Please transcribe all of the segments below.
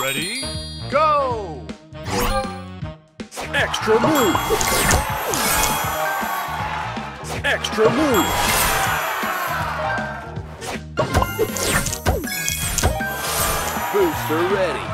Ready? Go! Extra move! Extra move! Booster ready.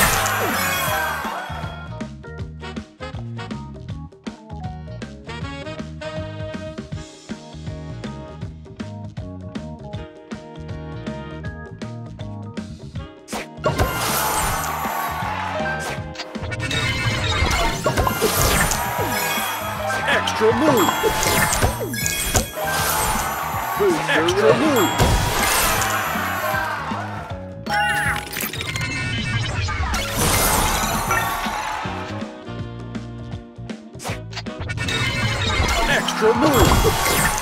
Extra move! Booster Extra move! Extra move!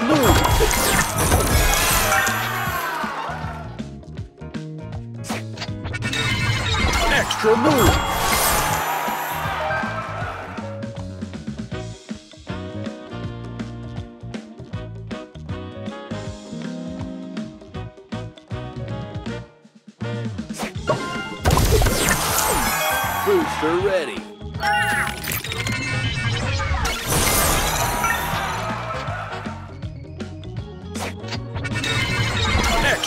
Move! Extra move! Booster ready.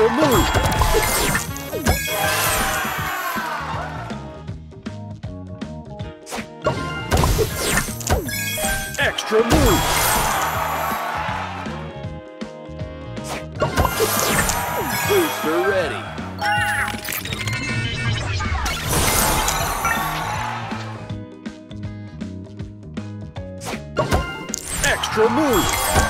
Extra move! Extra move! Booster ready. Extra move!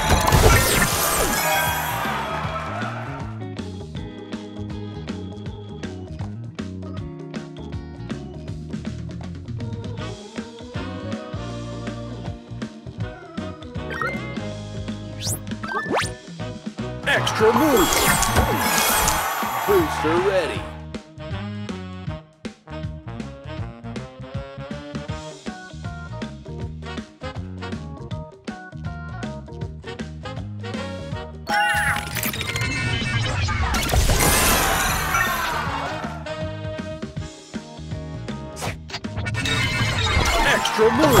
Extra move. Booster ready. Extra move.